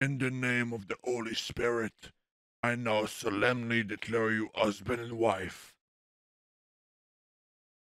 In the name of the Holy Spirit, I now solemnly declare you husband and wife.